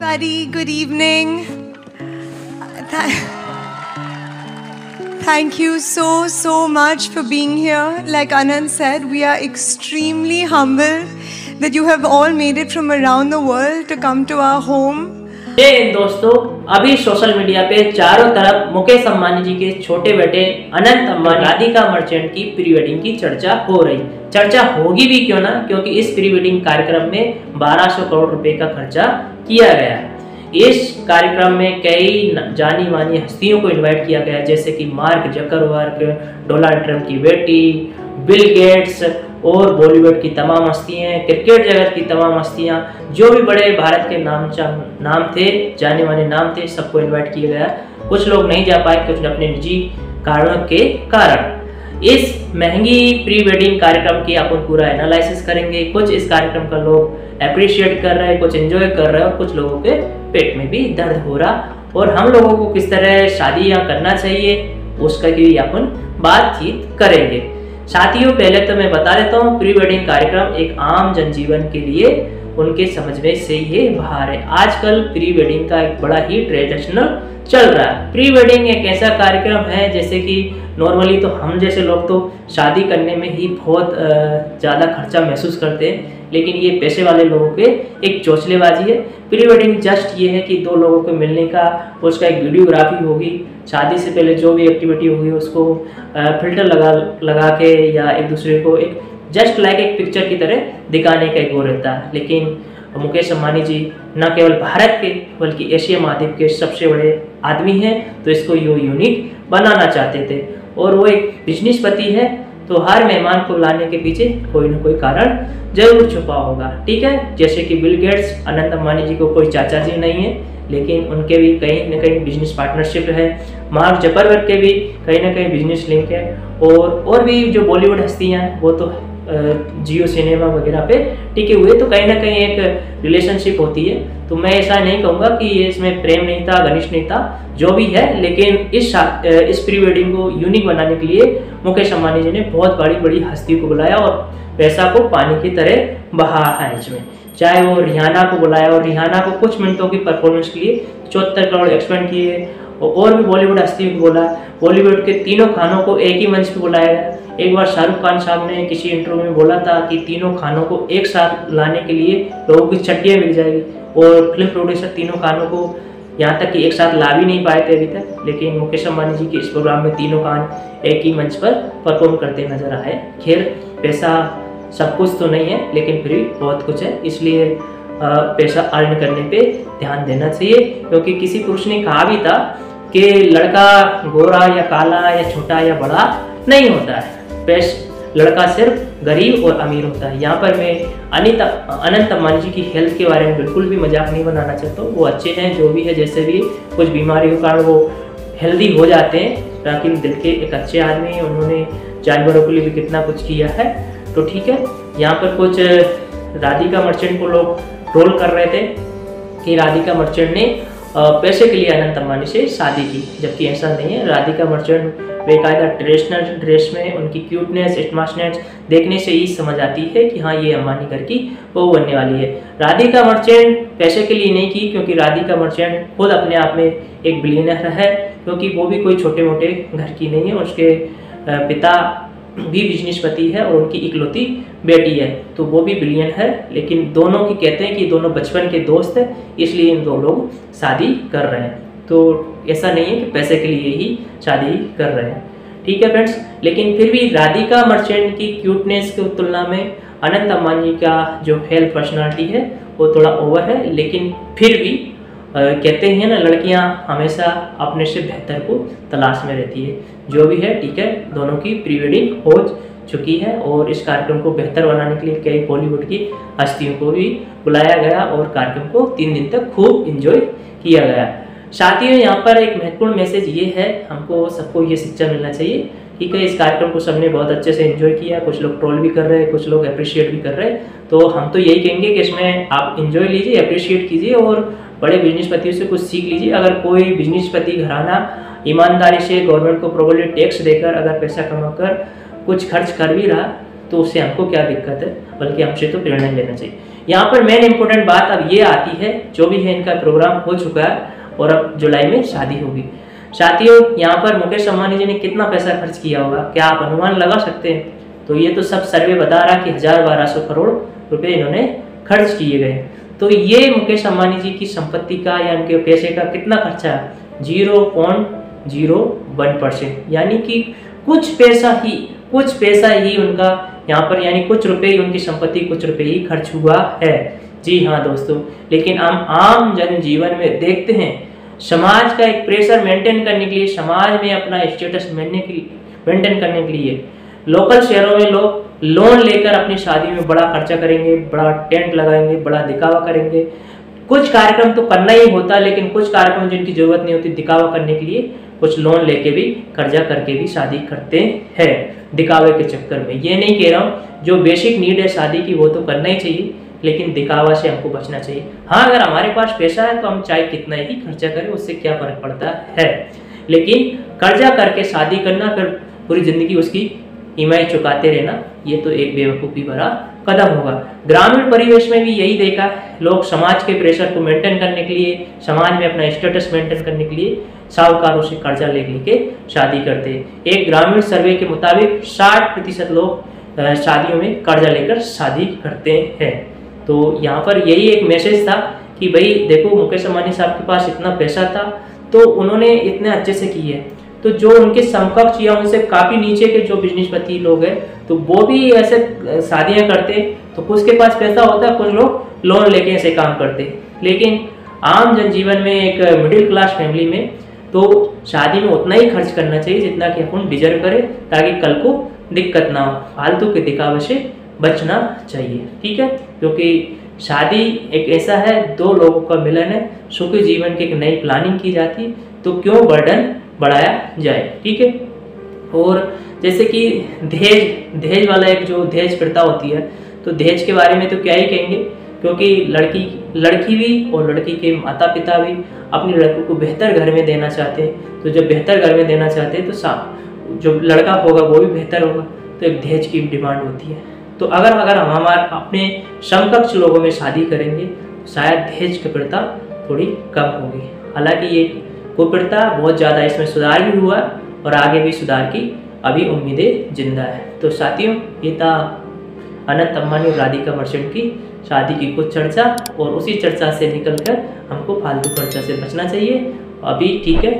Buddy, good evening. Thank you so, so much for being here. Like Anand said, we are extremely humbled that you have all made it from around the world to come to our home. ये दोस्तों, अभी social media पे चारों तरफ़ मुकेश अंबानी जी के छोटे बेटे Anant Ambani, Radhika merchant की प्री वेडिंग की चर्चा हो रही। चर्चा होगी भी क्यों ना? क्योंकि इस प्री वेडिंग कार्यक्रम में 1200 करोड़ रुपए का खर्चा किया गया इस कार्यक्रम में कई जानी मानी हस्तियों को इन्वाइट किया गया, जैसे कि मार्क जकरवर्ग, डोनाल्ड ट्रंप की बेटी बिल गेट्स और बॉलीवुड की तमाम हस्तियाँ क्रिकेट जगत की तमाम हस्तियाँ जो भी बड़े भारत के नाम नाम थे, जाने माने नाम थे, सबको इनवाइट किया गया। कुछ लोग नहीं जा पाए, कुछ अपने निजी कारणों के कारण। इस महँगी प्री वेडिंग कार्यक्रम की अपन पूरा एनालिसिस करेंगे। कुछ इस कार्यक्रम का लोग अप्रिशिएट कर रहे हैं, कुछ एंजॉय कर रहे हैं और कुछ लोगों के पेट में भी दर्द हो रहा। और हम लोगों को किस तरह शादियाँ करना चाहिए, उसका भी अपन बातचीत करेंगे। साथियों, पहले तो मैं बता देता हूँ प्री वेडिंग कार्यक्रम एक आम जनजीवन के लिए उनके समझ में से ये बाहर है। आजकल प्री वेडिंग का एक बड़ा ही ट्रेडिशनल चल रहा है। प्री वेडिंग एक ऐसा कार्यक्रम है, जैसे कि नॉर्मली तो हम जैसे लोग तो शादी करने में ही बहुत ज़्यादा खर्चा महसूस करते हैं। लेकिन ये पैसे वाले लोगों के एक चौचलेबाजी है। प्री वेडिंग जस्ट ये है कि दो लोगों को मिलने का उसका एक वीडियोग्राफी होगी। शादी से पहले जो भी एक्टिविटी होगी, उसको फ़िल्टर लगा लगा के या एक दूसरे को एक जस्ट लाइक एक पिक्चर की तरह दिखाने का एक वो रहता है। लेकिन, मुकेश अम्बानी जी, न केवल भारत के, बल्कि एशिया महाद्वीप के सबसे बड़े आदमी हैं तो इसको यो यूनिक बनाना चाहते थे। और वो एक बिज़नेस पति है तो हर मेहमान को लाने के पीछे कोई ना कोई कारण ज़रूर छुपा होगा, ठीक है? जैसे कि बिल गेट्स अनंत अंबानी जी को कोई चाचा जी नहीं है, लेकिन उनके भी कहीं ना कहीं बिज़नेस पार्टनरशिप है। मार्क जकरबर्ग के भी कहीं ना कहीं बिज़नेस लिंक है। और और भी जो बॉलीवुड हस्तियाँ हैं, वो तो जियो सिनेमा वगैरह पे टिके हुए तो कहीं ना कहीं एक रिलेशनशिप होती है। तो मैं ऐसा नहीं कहूँगा कि ये इसमें प्रेम नहीं था, घनिष्ठ नहीं था, जो भी है, लेकिन इस इस प्री वेडिंग को यूनिक बनाने के लिए मुकेश अंबानी जी ने बहुत बड़ी बड़ी हस्ती को बुलाया और पैसा को पानी की तरह बहा है इसमें। चाहे वो रिहाना को बुलाया और रिहाना को कुछ मिनटों की परफॉर्मेंस के लिए चौहत्तर करोड़ एक्सपेंड किए, और भी बॉलीवुड हस्ती को बोला। बॉलीवुड के तीनों खानों को एक ही मंच पे बुलाया। एक बार शाहरुख खान साहब ने किसी इंटरव्यू में बोला था कि तीनों खानों को एक साथ लाने के लिए लोगों की छट्टियाँ मिल जाएगी। और फ़िल्म प्रोड्यूसर तीनों खानों को यहाँ तक कि एक साथ ला भी नहीं पाए थे अभी तक, लेकिन मुकेश अंबानी जी के इस प्रोग्राम में तीनों खान एक ही मंच पर परफॉर्म करते नज़र आए। खैर, पैसा सब कुछ तो नहीं है, लेकिन फिर भी बहुत कुछ है। इसलिए पैसा अर्न करने पे ध्यान देना चाहिए, क्योंकि किसी पुरुष ने कहा भी था कि लड़का गोरा या काला या छोटा या बड़ा नहीं होता है। पैस लड़का सिर्फ़ गरीब और अमीर होता है। यहाँ पर मैं अनित, अनंत अंबानी जी की हेल्थ के बारे में बिल्कुल भी मज़ाक नहीं बनाना चाहता हूँ। वो अच्छे हैं, जो भी है, जैसे भी कुछ बीमारियों के कारण वो हेल्दी हो जाते हैं लेकिन दिल के एक अच्छे आदमी हैं, उन्होंने जानवरों के लिए भी कितना कुछ किया है। तो ठीक है, यहाँ पर कुछ, राधिका मर्चेंट को लोग ट्रोल कर रहे थे कि राधिका मर्चेंट ने पैसे के लिए अनंत अंबानी से शादी की, जबकि ऐसा नहीं है। राधिका मर्चेंट, बेकायदा ट्रेडिशनल ड्रेस में उनकी क्यूटनेस, स्मार्टनेस देखने से ही समझ आती है कि हाँ ये अंबानी घर की बहू बनने वाली है। राधिका मर्चेंट पैसे के लिए नहीं की, क्योंकि राधिका मर्चेंट खुद अपने आप में एक बिलीनर है, क्योंकि वो भी कोई छोटे मोटे घर की नहीं है। उसके पिता भी बिजनेसपति है और उनकी इकलौती बेटी है। तो वो भी बिलियन है, लेकिन दोनों की कहते हैं कि दोनों बचपन के दोस्त हैं, इसलिए इन दो लोग शादी कर रहे हैं। तो ऐसा नहीं है कि पैसे के लिए ही शादी कर रहे हैं। ठीक है फ्रेंड्स लेकिन फिर भी राधिका मर्चेंट की क्यूटनेस की तुलना में अनंत अम्बानी का जो हेल्थ पर्सनालिटी है, वो थोड़ा ओवर है, लेकिन फिर भी कहते हैं ना, लड़कियाँ हमेशा अपने से बेहतर को तलाश में रहती है। जो भी है, ठीक है, दोनों की प्री वेडिंग हो चुकी है और इस कार्यक्रम को बेहतर बनाने के लिए कई बॉलीवुड की हस्तियों को भी बुलाया गया और कार्यक्रम को तीन दिन तक खूब इंजॉय किया गया। साथियों, यहाँ पर एक महत्वपूर्ण मैसेज ये है, हमको सबको ये शिक्षा मिलना चाहिए, ठीक है, इस कार्यक्रम को सबने बहुत अच्छे से एंजॉय किया, कुछ लोग ट्रोल भी कर रहे हैं कुछ लोग अप्रिशिएट भी कर रहे हैं तो हम तो यही कहेंगे कि इसमें आप इंजॉय लीजिए अप्रिशिएट कीजिए और बड़े बिजनेसपतियों से कुछ सीख लीजिए। अगर कोई बिजनेसपति घराना ईमानदारी से गवर्नमेंट को प्रोबली टैक्स देकर अगर पैसा कमाकर कुछ खर्च कर भी रहा तो उससे हमको क्या दिक्कत है? बल्कि हमसे तो प्रेरणा लेना चाहिए। यहाँ पर मेन इंपॉर्टेंट बात अब ये आती है, जो भी है इनका प्रोग्राम हो चुका है और अब जुलाई में शादी होगी। साथियों, यहाँ पर मुकेश अंबानी जी ने कितना पैसा खर्च किया होगा? क्या आप अनुमान लगा सकते हैं? तो ये तो सब सर्वे बता रहा कि हज़ार बारह सौ करोड़ रुपए इन्होंने खर्च किए गए तो ये मुकेश अंबानी जी की संपत्ति का या उनके पैसे का कितना खर्चा है? Zero point zero one percent. यानी कि कुछ पैसा ही, कुछ पैसा ही उनका यहाँ पर, यानी कुछ रुपए ही उनकी संपत्ति, कुछ रुपए ही खर्च हुआ है। जी हाँ दोस्तों, लेकिन हम आम जन जीवन में देखते हैं, समाज का एक प्रेशर मेंटेन करने के लिए, समाज में अपना स्टेटस मेंटेन करने के लिए लोकल शहरों में लोग लोन लेकर अपनी शादी में बड़ा खर्चा करेंगे, बड़ा टेंट लगाएँगे, बड़ा दिखावा करेंगे। कुछ कार्यक्रम तो करना ही होता है लेकिन कुछ कार्यक्रम जिनकी ज़रूरत नहीं होती दिखावा करने के लिए, कुछ लोन लेके भी, कर्जा करके भी शादी करते हैं। दिखावे के चक्कर में। ये नहीं कह रहा हूँ, जो बेसिक नीड है शादी की, वो तो करना ही चाहिए, लेकिन दिखावा से हमको बचना चाहिए। हाँ अगर हमारे पास पैसा है तो हम चाहे कितना ही खर्चा करें, उससे क्या फ़र्क पड़ता है? लेकिन कर्जा करके शादी करना, फिर पूरी ज़िंदगी उसकी ईमाई चुकाते रहना, ये तो एक बेवकूफ़ी भरा कदम होगा। ग्रामीण परिवेश में भी यही देखा, लोग समाज के प्रेशर को मेंटेन करने के लिए, समाज में अपना स्टेटस मेंटेन करने के लिए साहूकारों से कर्जा ले लेके शादी करते। एक ग्रामीण सर्वे के मुताबिक 60 प्रतिशत लोग शादियों में कर्जा लेकर शादी करते हैं। तो यहाँ पर यही एक मैसेज था कि भाई, देखो मुकेश अम्बानी साहब के पास इतना पैसा था तो उन्होंने इतने अच्छे से की है तो जो उनके समकक्ष या उनसे काफ़ी नीचे के जो बिजनेसपति लोग हैं तो वो भी ऐसे शादियाँ करते तो कुछ के पास पैसा होता है, कुछ लोग लोन लेके ऐसे काम करते लेकिन आम जनजीवन में एक मिडिल क्लास फैमिली में तो शादी में उतना ही खर्च करना चाहिए जितना कि अपन डिजर्व करें, ताकि कल को दिक्कत ना हो। फालतू के दिखावे से बचना चाहिए, ठीक है? क्योंकि शादी एक ऐसा है, दो लोगों का मिलन है, सुखी जीवन की एक नई प्लानिंग की जाती तो क्यों बर्डन बढ़ाया जाए, ठीक है? और जैसे कि दहेज दहेज वाला एक जो दहेज प्रथा होती है तो दहेज के बारे में तो क्या ही कहेंगे? क्योंकि लड़की लड़की भी और लड़की के माता पिता भी अपनी लड़कों को बेहतर घर में देना चाहते हैं। तो जब बेहतर घर में देना चाहते हैं तो सा, जो लड़का होगा, वो भी बेहतर होगा। तो एक दहेज की डिमांड होती है। तो अगर अगर हम हमारे, अपने समकक्ष लोगों में शादी करेंगे तो शायद दहेज की प्रथा थोड़ी कम होगी। हालाँकि ये कुप्रथा बहुत ज़्यादा इसमें सुधार भी हुआ और आगे भी सुधार की अभी उम्मीदें ज़िंदा है। तो साथियों, ये था अनंत अम्बानी और राधिका मर्चेंट की शादी की कुछ चर्चा और उसी चर्चा से निकलकर हमको फालतू खर्चा से बचना चाहिए। अभी ठीक है।